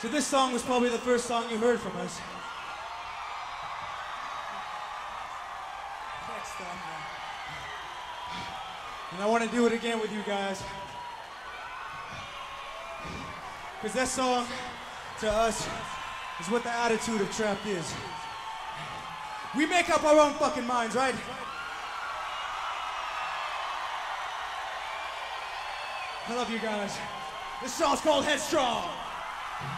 So this song was probably the first song you heard from us. And I want to do it again with you guys. Because that song, to us, is what the attitude of Trapt is. We make up our own fucking minds, right? I love you guys. This song's called Headstrong. Thank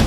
you.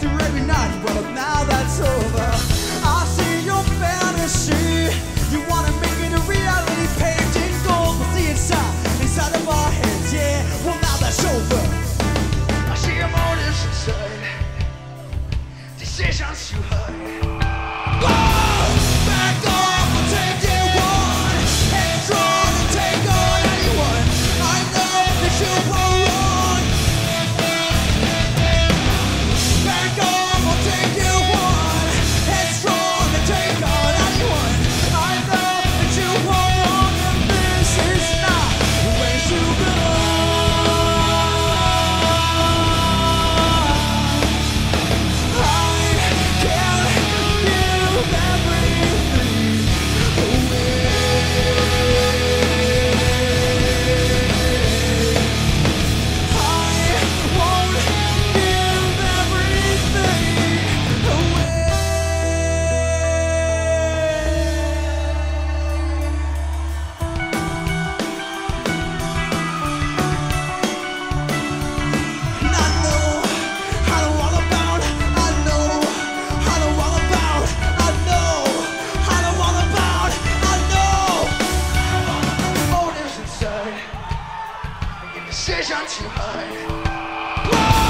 through every night, but now that's over. 卸下漆黑。